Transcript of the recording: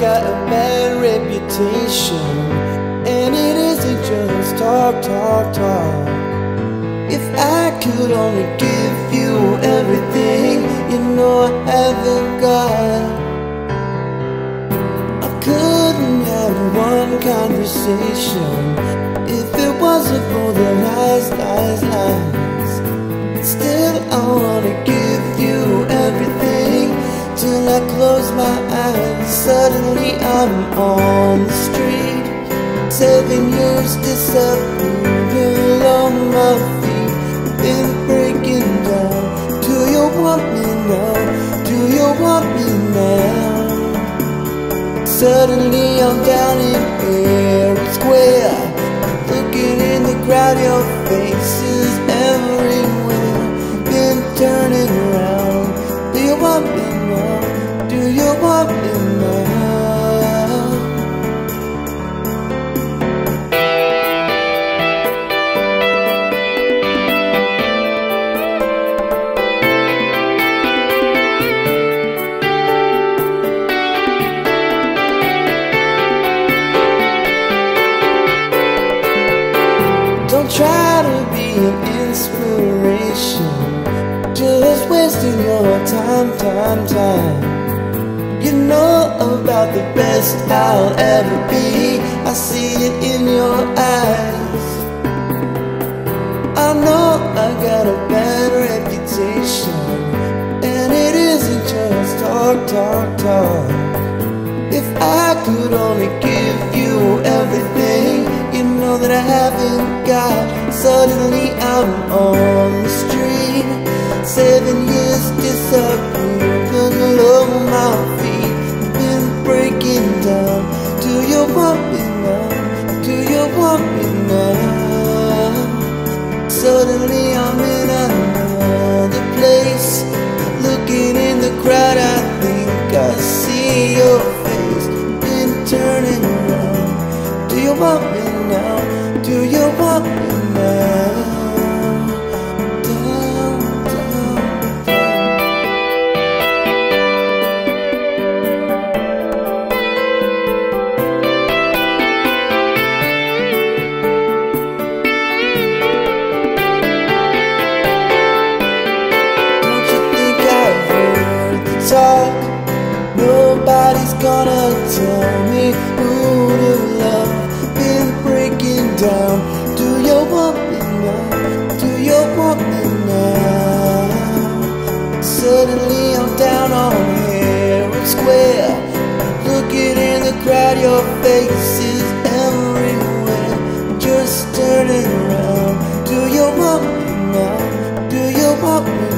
got a bad reputation, and it isn't just talk, talk, talk. If I could only give you everything, you know I haven't got. I couldn't have one conversation if it wasn't for the close my eyes. Suddenly, I'm on the street. Seven years disappearing on my feet, been breaking down. Do you want me now? Do you want me now? Suddenly, I'm down in Herald Square, looking in the crowd. Your face Don't try to be an inspiration. Just wasting your time, time, time. You know about the best I'll ever be. I see it in your eyes. I know I got a bad reputation, and it isn't just talk, talk, talk. If I could only give you everything, you know that I haven't got. Suddenly I'm on the street, seven years disappeared Suddenly I'm in another place, looking in the crowd. I think I see your face, been turning around. Do you want me now? Do you want me now? gonna tell me who to love? Been breaking down. Do you want me now? Do you want me now? Suddenly I'm down on Herald Square. Looking in the crowd, your face is everywhere. Just turning around. Do you want me now? Do you want me now?